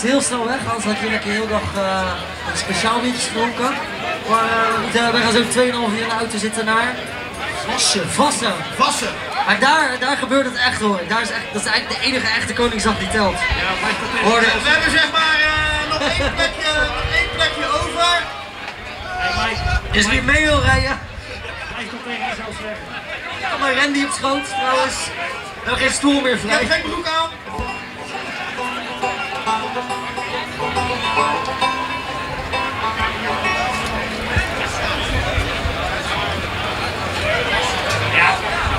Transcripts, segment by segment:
helaas heel snel weg, anders had je lekker heel dag uh, een speciaal biertje gedronken. Maar uh, we gaan zo 2,5 uur in de auto zitten naar... Vassen. Vassen. Vassen. Maar daar, daar gebeurt het echt hoor. Daar is echt, dat is eigenlijk de enige echte Koningsdag die telt. Ja, Hoor, we hebben zeg maar uh, nog één plekje, nog één plekje over. Hey Mike. Dus wie mee wil rijden? Hij is toch tegen jezelf zeggen. Ja, maar Randy op schoot trouwens. We hebben geen stoel meer vrij. Ik heb geen broek aan.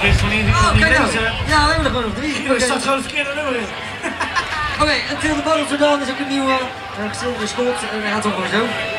Is van in, oh, kijk nou. Ja, we hebben er gewoon nog drie. Er staat gewoon het verkeerde nummer in. Oké, okay, en Till de Bottle is ook een nieuwe uh, geschilderde schot en hij gaat toch gewoon zo.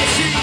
This